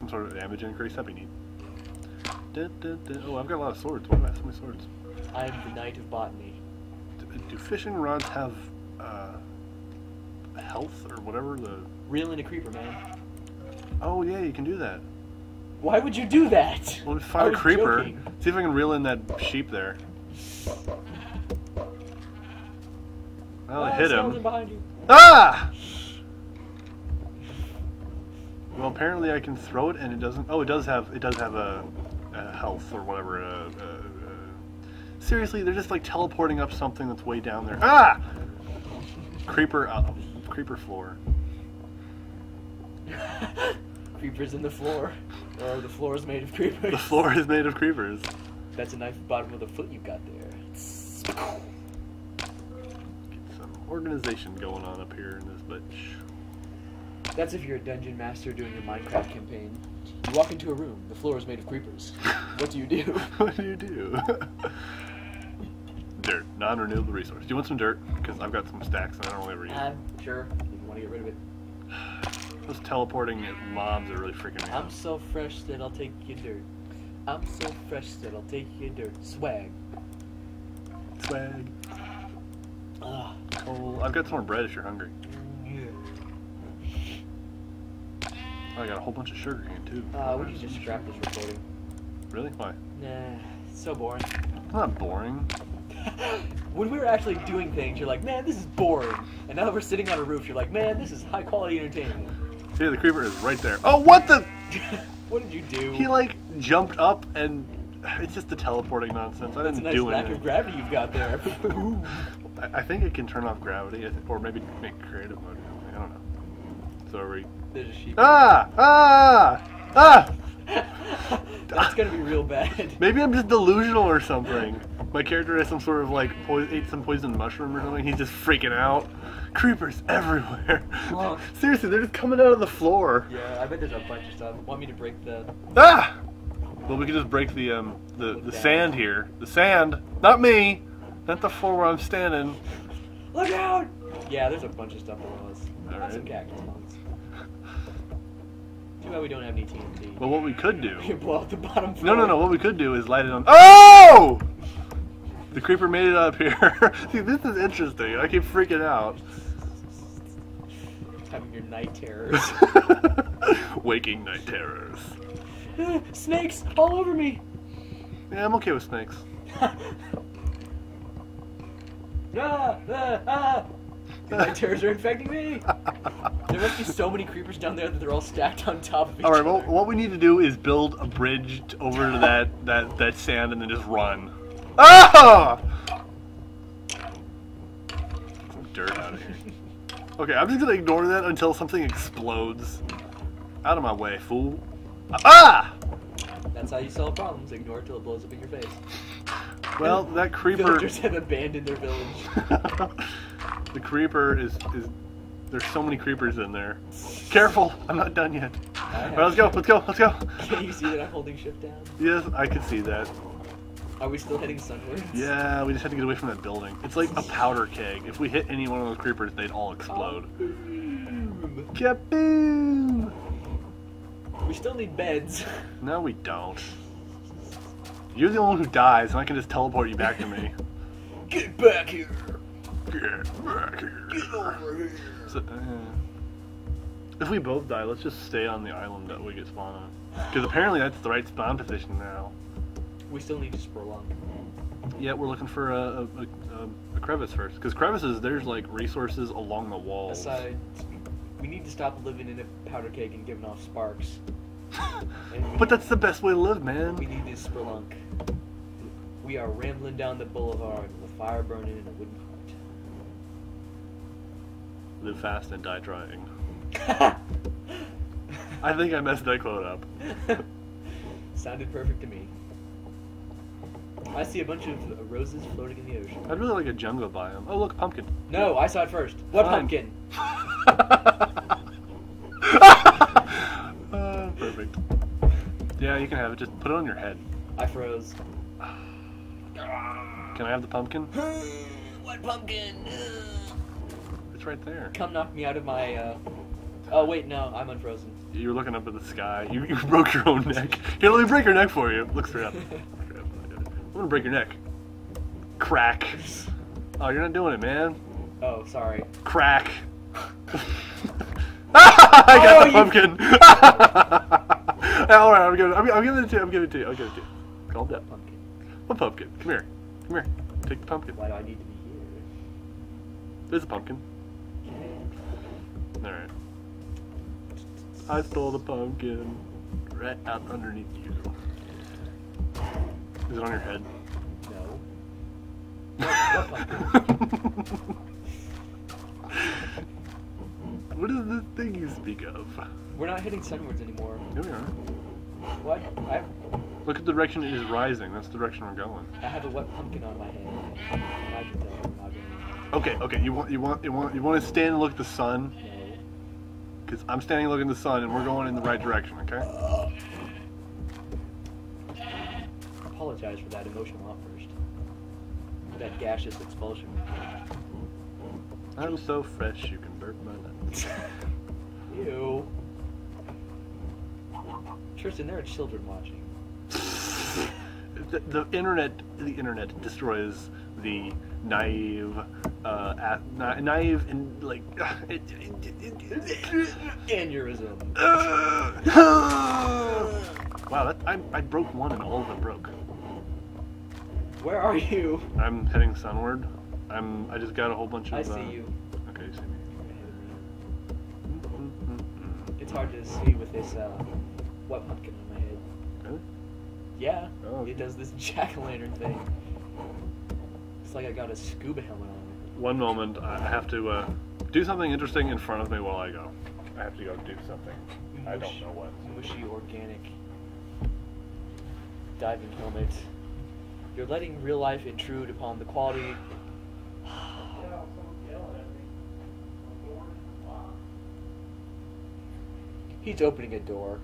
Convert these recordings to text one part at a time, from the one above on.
Some sort of damage increase. That'd be neat. Oh, I've got a lot of swords. Why do I have so many swords? I am the knight of botany. Do, do fishing rods have uh, health or whatever? The Reel in a creeper, man. oh yeah, you can do that. Why would you do that? Well, find a creeper. joking. See if I can reel in that sheep there. Well, I Ah, hit him. Ah! Well, apparently I can throw it, and it doesn't. Oh, it does have. It does have a, a health or whatever. Uh, uh, uh, seriously, they're just like teleporting up something that's way down there. Ah! Creeper. Uh, creeper floor. Creepers in the floor. Or the floor is made of creepers. The floor is made of creepers. That's a knife bottom of the foot you got there. Get some organization going on up here in this bitch. That's if you're a dungeon master doing a Minecraft campaign. You walk into a room, the floor is made of creepers. What do you do? what do you do? dirt, non-renewable resource. Do you want some dirt? Because I've got some stacks and I don't really ever use. Uh, sure. If you want to get rid of it. Those teleporting mobs are really freaking me I'm out. so fresh that I'll take your dirt. I'm so fresh that I'll take your dirt. Swag. Swag, Ugh. I've got some more bread if you're hungry. Oh, I got a whole bunch of sugar cane too. Uh, we should just scrap this recording. Really? Why? Nah, it's so boring. It's not boring. when we were actually doing things, you're like, man, this is boring. And now that we're sitting on a roof, you're like, man, this is high quality entertainment. See, the creeper is right there. Oh, what the? what did you do? He like jumped up and it's just the teleporting nonsense. I That's a didn't nice do lack anything. of gravity you've got there. I, I think it can turn off gravity, or maybe make creative mode. I don't know. So are we? There's a sheep. Ah! Ah! Ah! That's gonna be real bad. Maybe I'm just delusional or something. My character has some sort of like ate some poisoned mushroom or something. He's just freaking out. Creepers everywhere. Seriously, they're just coming out of the floor. Yeah, I bet there's a bunch of stuff. Want me to break the? Ah! Well, we could just break the um the Look the down. sand here. The sand, not me. Not the floor where I'm standing. Look out! Yeah, there's a bunch of stuff below us. Alright. Some cactus. Too bad we don't have any TNT. Well, what we could do. You blow out the bottom floor. No, no, no. What we could do is light it on. Oh! The creeper made it up here. See, this is interesting. I keep freaking out. Having your night terrors. Waking night terrors. Snakes all over me. Yeah, I'm okay with snakes. Ah, ah, ah. The night terrors are infecting me. There must be so many creepers down there that they're all stacked on top of each other. All right. other. Well, what we need to do is build a bridge over to that that that sand and then just run. Ah! Some dirt out of here. Okay, I'm just gonna ignore that until something explodes. Out of my way, fool. Ah! That's how you solve problems. Ignore it till it blows up in your face. Well, that creeper. Villagers have abandoned their village. the creeper is is. There's so many creepers in there. Careful! I'm not done yet. Right, let's go. Let's go. Let's go. Can you see that I'm holding shift down? Yes, I can see that. Are we still heading sunwards? Yeah, we just had to get away from that building. It's like a powder keg. If we hit any one of those creepers, they'd all explode. Boom. Kaboom! We still need beds. No, we don't. You're the only one who dies, and I can just teleport you back to me. Get back here. Get back here. Get over here. So, uh, if we both die, let's just stay on the island that we get spawned on. Because apparently that's the right spawn position now. We still need to spelunk. Yeah, we're looking for a, a, a, a crevice first. Because crevices, there's like resources along the walls. Besides, we need to stop living in a powder keg and giving off sparks. But that's the best way to live, man. We need this spelunk. We are rambling down the boulevard with fire burning in a wooden Live fast and die trying. I think I messed that quote up. Sounded perfect to me. I see a bunch of uh, roses floating in the ocean. I'd really like a jungle biome. Oh, look, pumpkin. No, I saw it first. What Fine. pumpkin? Uh, perfect. Yeah, you can have it. Just put it on your head. I froze. Can I have the pumpkin? what pumpkin? It's right there. Come knock me out of my uh, Oh wait, no, I'm unfrozen. You're looking up at the sky. You, you broke your own neck. Here, let me break your neck for you. Look straight up. I'm gonna break your neck. Crack. Oh, you're not doing it, man. Oh, sorry. Crack. I got Oh, the you- pumpkin. All right, I'm giving, I'm, I'm giving it to you. I'm giving it to you. I'll give it to you. Calm down. Pumpkin. What pumpkin? Come here. Come here. Take the pumpkin. Why do I need to be here? There's a pumpkin. All right. I stole the pumpkin right out underneath you. Is it on your head? No. What, what pumpkin? what is this thing you speak of? We're not hitting sunwards anymore. Here we are. What? I, Look at the direction it is rising. That's the direction we're going. I have a wet pumpkin on my head. I can tell we're not going Okay, okay. You want you want you want you want to stand and look at the sun. Because I'm standing looking at the sun and we're going in the right direction. Okay. Apologize for that emotional outburst. That gaseous expulsion. I'm so fresh you can burp my nuts. Ew. Tristan, there are children watching. the, the internet the internet destroys the naive uh at, na- naive and like it, Aneurysm. wow that I, I broke one and all of them broke Where are you? i'm heading sunward i'm i just got a whole bunch of I see uh, you. okay you see me It's hard to see with this uh, wet pumpkin on my head. Really? Yeah, Oh. it does this jack o' lantern thing. It's like I got a scuba helmet on. One moment i have to uh do something interesting in front of me while i go i have to go do something i don't know what Mushy organic diving helmet. You're letting real life intrude upon the quality. He's opening a door.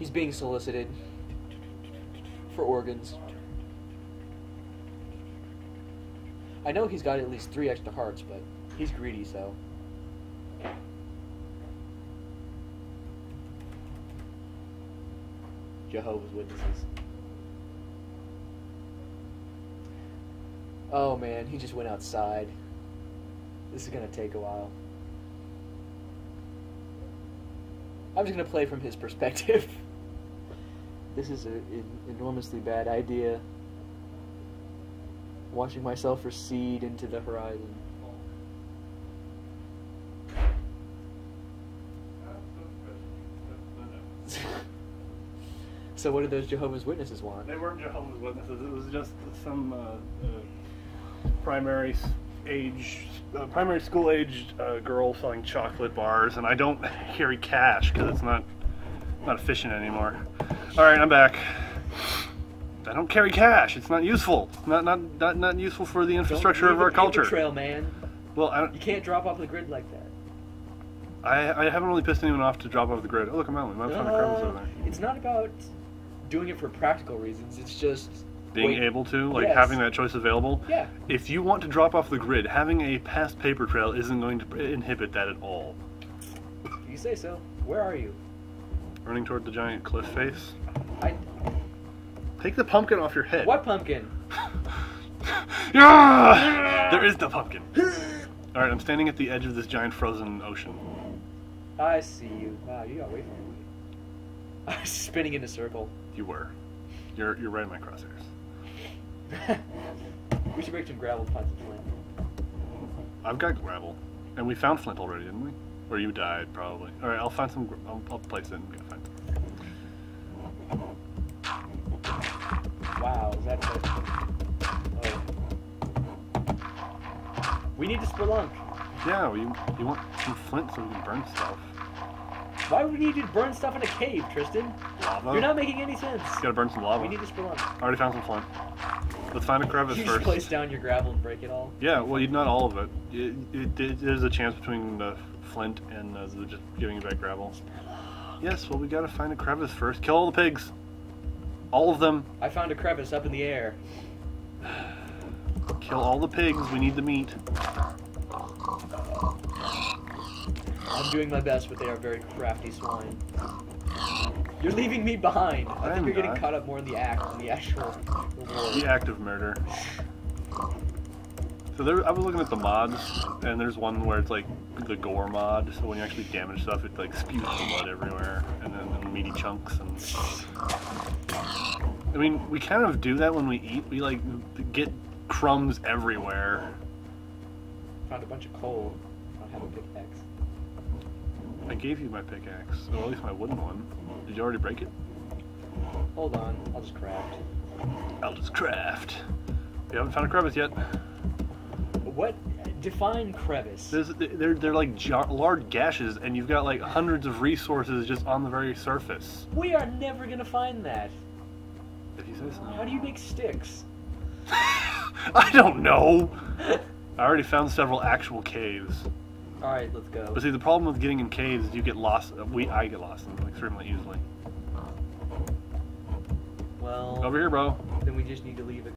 He's being solicited for organs. I know he's got at least three extra hearts, but he's greedy, so. Jehovah's Witnesses. Oh man, he just went outside. This is gonna take a while. I'm just gonna play from his perspective. this is an enormously bad idea. Watching myself recede into the horizon. so, what do those Jehovah's Witnesses want? They weren't Jehovah's Witnesses. It was just some uh, uh, primary age, uh, primary school aged uh, girl selling chocolate bars, and I don't carry cash because it's not not efficient anymore. All right, I'm back. I don't carry cash. It's not useful. It's not not not, not useful for the infrastructure of our culture. Trail, man. Well, I, don't, You can't drop off the grid like that. I I haven't really pissed anyone off to drop off the grid. Oh look. We might find a crevice over Uh, there. it's not about doing it for practical reasons. It's just Being wait- able to, like Yes. having that choice available. Yeah. If you want to drop off the grid, having a past paper trail isn't going to inhibit that at all. You say so. Where are you? Running toward the giant cliff face. I. Take the pumpkin off your head. What pumpkin? Yeah! There is the pumpkin. All right, I'm standing at the edge of this giant frozen ocean. I see you. Wow, you got away from me. I was spinning in a circle. You were. You're you're right in my crosshairs. we should break some gravel and find some flint. I've got gravel, and we found flint already, didn't we? Or you died probably. All right, I'll find some. I'll, I'll place it We need to spelunk. Yeah, well, you want some flint so we can burn stuff. Why would we need to burn stuff in a cave, Tristan? Lava. You're not making any sense. You Gotta burn some lava. We need to spelunk. I already found some flint. Let's find a crevice You just first. place down your gravel and break it all. Yeah, well, not all of it. It, it, it. There's a chance between the flint and uh, just giving you back gravel. Yes, well, we gotta find a crevice first. Kill all the pigs. All of them. I found a crevice up in the air. Kill all the pigs. We need the meat. I'm doing my best, but they are very crafty swine. You're leaving me behind. I I'm think you're getting not. caught up more in the act than the actual reward. The act of murder. So there, I was looking at the mods, and there's one where it's like the gore mod. So when you actually damage stuff, it like spews blood everywhere, and then in meaty chunks. And I mean, we kind of do that when we eat. We like get crumbs everywhere. Found a bunch of coal. I don't have a pickaxe. I gave you my pickaxe, or at least my wooden one. Did you already break it? Hold on, I'll just craft. I'll just craft. We haven't found a crevice yet. What? Define crevice. There's, they're, they're like jar- large gashes, and you've got like hundreds of resources just on the very surface. We are never gonna find that. If you say so. How do you make sticks? I don't know. I already found several actual caves. All right, let's go. But see, the problem with getting in caves is you get lost. uh, We I get lost in them extremely easily. Well, Over here, bro. then we just need to leave a